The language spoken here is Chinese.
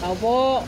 老婆。